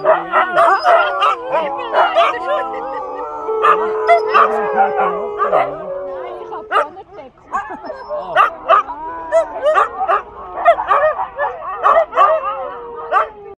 Ich hab gar nicht entdeckt.